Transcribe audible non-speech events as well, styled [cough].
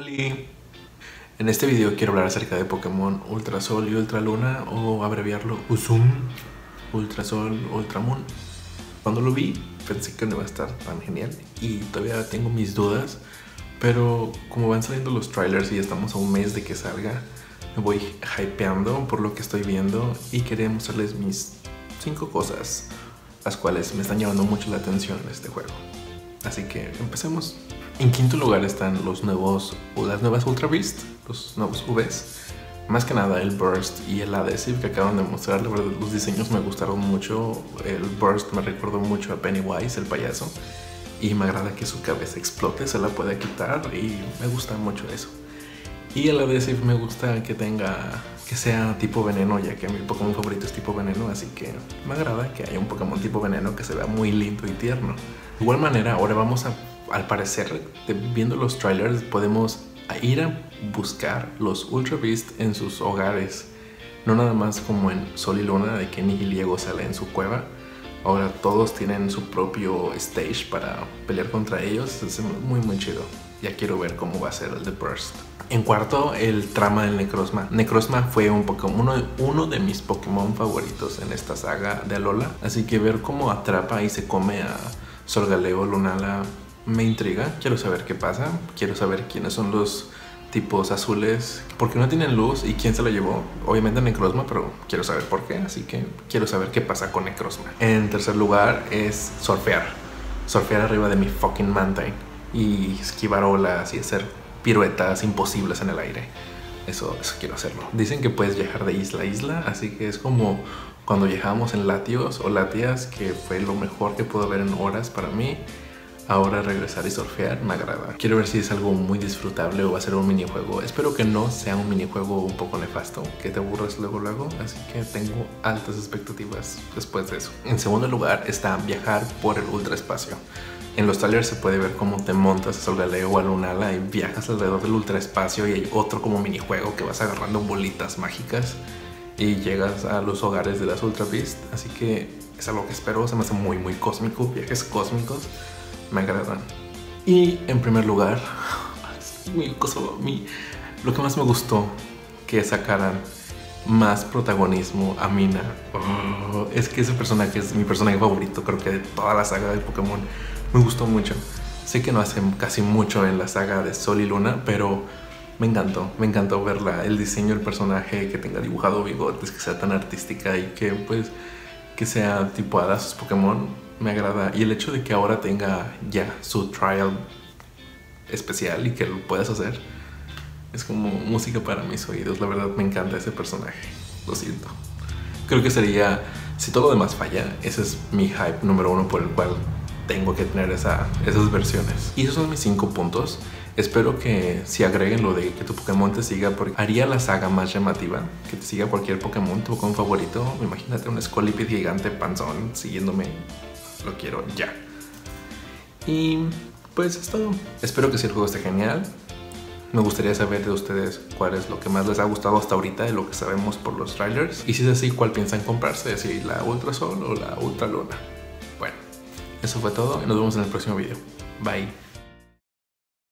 Hola. En este video quiero hablar acerca de Pokémon Ultra Sol y Ultra Luna o abreviarlo USUM, Ultra Sol, Ultra Moon. Cuando lo vi pensé que no iba a estar tan genial y todavía tengo mis dudas, pero como van saliendo los trailers y estamos a un mes de que salga, me voy hypeando por lo que estoy viendo y quería mostrarles mis 5 cosas, las cuales me están llamando mucho la atención en este juego. Así que empecemos. En quinto lugar están los nuevos, las nuevas Ultra Beast, los nuevos Vs. Más que nada el Burst y el Adhesive que acaban de mostrar, la verdad los diseños me gustaron mucho. El Burst me recordó mucho a Pennywise, el payaso. Y me agrada que su cabeza explote, se la puede quitar y me gusta mucho eso. Y el Adhesive me gusta que tenga, que sea tipo veneno, ya que mi Pokémon favorito es tipo veneno, así que me agrada que haya un Pokémon tipo veneno que se vea muy lindo y tierno. De igual manera, ahora vamos a, al parecer, viendo los trailers, podemos ir a buscar los Ultra Beast en sus hogares. No nada más como en Sol y Luna, de que Nihiliego sale en su cueva. Ahora todos tienen su propio stage para pelear contra ellos. Es muy muy chido. Ya quiero ver cómo va a ser el de Burst. En cuarto, el trama del Necrozma. Necrozma fue un Pokémon, uno, de mis Pokémon favoritos en esta saga de Alola. Así que ver cómo atrapa y se come a Solgaleo, Lunala, me intriga. Quiero saber qué pasa. Quiero saber quiénes son los tipos azules. Porque no tienen luz y quién se lo llevó. Obviamente Necrozma, pero quiero saber por qué. Así que quiero saber qué pasa con Necrozma. En tercer lugar es surfear. Surfear arriba de mi fucking Mantine. Y esquivar olas y hacer piruetas imposibles en el aire. Eso, eso quiero hacerlo. Dicen que puedes viajar de isla a isla, así que es como cuando viajábamos en Latios o Latias, que fue lo mejor que puedo ver en horas para mí. Ahora regresar y surfear me agrada. Quiero ver si es algo muy disfrutable o va a ser un minijuego. Espero que no sea un minijuego un poco nefasto, que te aburres luego luego. Así que tengo altas expectativas después de eso. En segundo lugar está viajar por el ultraespacio. En los trailers se puede ver cómo te montas a Solgaleo o a Lunala y viajas alrededor del ultraespacio y hay otro como minijuego que vas agarrando bolitas mágicas y llegas a los hogares de las Ultra Beast. Así que es algo que espero, se me hace muy muy cósmico, viajes cósmicos, me agradan. Y en primer lugar, [laughs] lo que más me gustó que sacaran más protagonismo a Mina. Oh, es que ese personaje es mi personaje favorito, creo que de toda la saga de Pokémon. Me gustó mucho. Sé que no hace casi mucho en la saga de Sol y Luna, pero me encantó. Me encantó verla, el diseño del personaje, que tenga dibujado bigotes, que sea tan artística y que pues que sea tipo a sus Pokémon. Me agrada. Y el hecho de que ahora tenga ya su trial especial y que lo puedas hacer es como música para mis oídos. La verdad me encanta ese personaje. Lo siento. Creo que sería, si todo lo demás falla, ese es mi hype número uno por el cual tengo que tener esa, esas versiones. Y esos son mis cinco puntos. Espero que si agreguen lo de que tu Pokémon te siga, porque haría la saga más llamativa, que te siga cualquier Pokémon, tu Pokémon favorito. Imagínate un Scolipede gigante panzón siguiéndome. Lo quiero ya. Y pues es todo. Espero que si el juego esté genial. Me gustaría saber de ustedes cuál es lo que más les ha gustado hasta ahorita de lo que sabemos por los trailers. Y si es así, cuál piensan comprarse, si la Ultra Sol o la Ultra Luna. Eso fue todo y nos vemos en el próximo video. Bye.